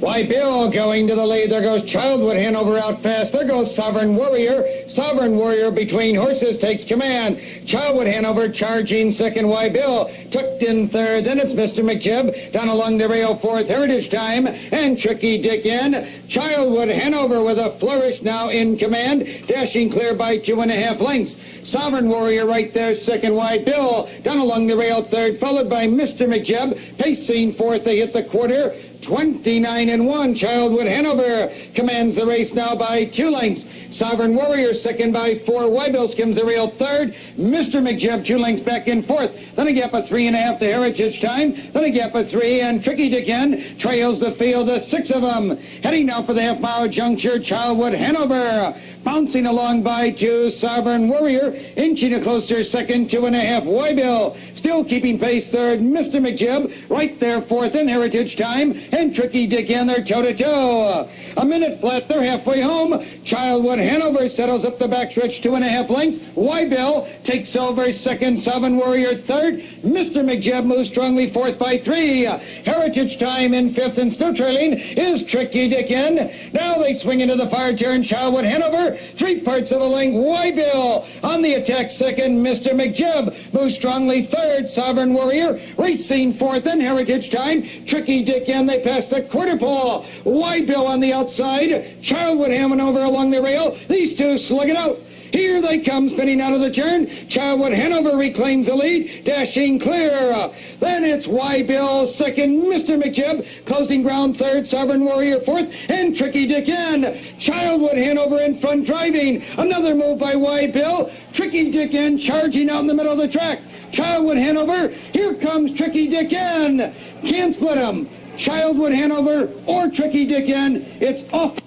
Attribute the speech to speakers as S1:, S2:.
S1: White Bill going to the lead. There goes Childewood Hanover out fast. There goes Sovereign Warrior. Sovereign Warrior between horses takes command. Childewood Hanover charging second. White Bill tucked in third. Then it's Mr. McJib down along the rail fourth. Heritage Time and Tricky Dick N. Childewood Hanover with a flourish now in command. Dashing clear by two and a half lengths. Sovereign Warrior right there second. White Bill down along the rail third. Followed by Mr. McJib. Pacing fourth. They hit the quarter. 29 and 1. Childewood Hanover commands the race now by two lengths. Sovereign Warrior second by four. Wybill skims the rail third. Mr. McJeb two lengths back in fourth. Then a gap of three and a half to Heritage Time. Then a gap of three and Tricky Dick N trails the field. The six of them heading now for the half mile juncture. Childewood Hanover bouncing along by two. Sovereign Warrior inching a closer second, two and a half. Wybill still keeping pace third. Mr. McJib right there fourth in Heritage Time and Tricky Dick N there toe to toe. A minute flat, they're halfway home. Childewood Hanover settles up the backstretch two and a half lengths. Wybill takes over second. Sovereign Warrior third. Mr. McJeb moves strongly fourth by three. Heritage Time in fifth and still trailing is Tricky Dick N. Now they swing into the fire turn. Childewood Hanover three parts of a length. Wybill on the attack second. Mr. McJeb moves strongly third. Sovereign Warrior racing fourth and Heritage Time. Tricky Dick N. They pass the quarter pole. Wybill on the outside. Childewood hammering over along the rail. These two slug it out. Here they come, spinning out of the turn. Childewood Hanover reclaims the lead, dashing clear. Then it's Wybill second, Mr. McJib closing ground third, Sovereign Warrior fourth, and Tricky Dick N. Childewood Hanover in front driving. Another move by Wybill. Tricky Dick N charging out in the middle of the track. Childewood Hanover. Here comes Tricky Dick N. Can't split him. Childewood Hanover or Tricky Dick N. It's off.